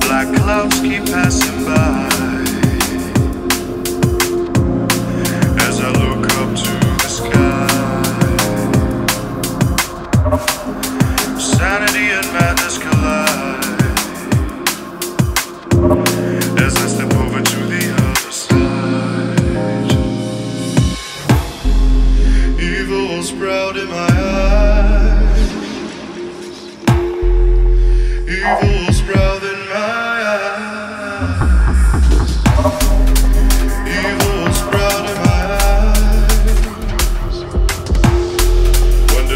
Black clouds keep passing by as I look up to the sky.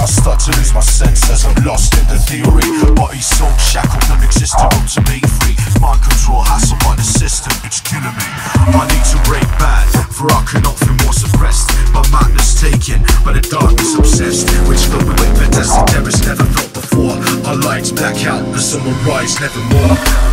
I start to lose my senses, I'm lost in the theory. Body so shackled, non-existent, to be free. Mind control, hassle by the system, it's killing me. I need to break bad, for I cannot feel more suppressed. By madness taken, by the darkness obsessed. Which filled me with fantastic terrors never felt before. Our lights black out, the sun will rise nevermore.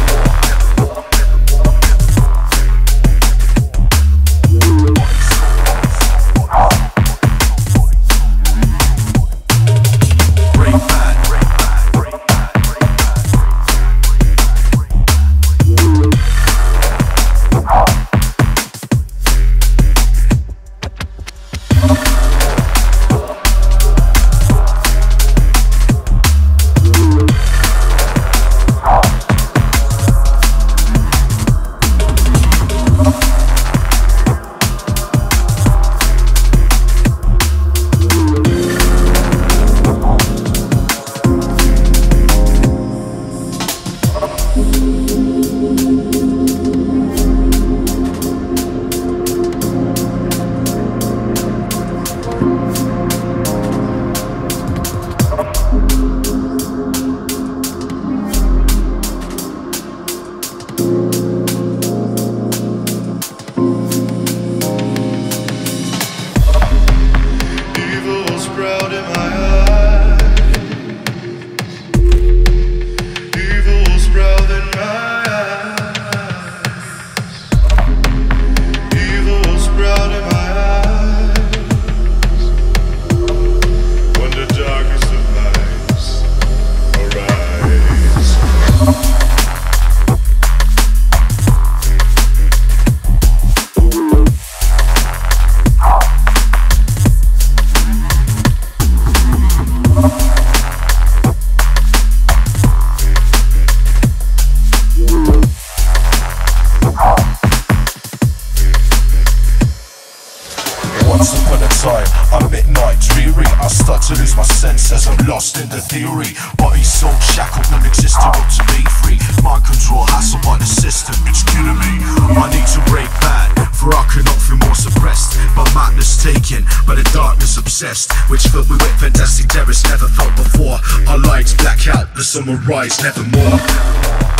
Time, I'm midnight dreary. I start to lose my senses, I'm lost in the theory. Body so shackled, non-existent, to be free. Mind control, hassle by the system, it's killing me. I need to break bad, for I cannot feel more suppressed. By madness taken, by the darkness obsessed. Which filled me with fantastic terrors never felt before. Our lights black out, the sun will rise nevermore.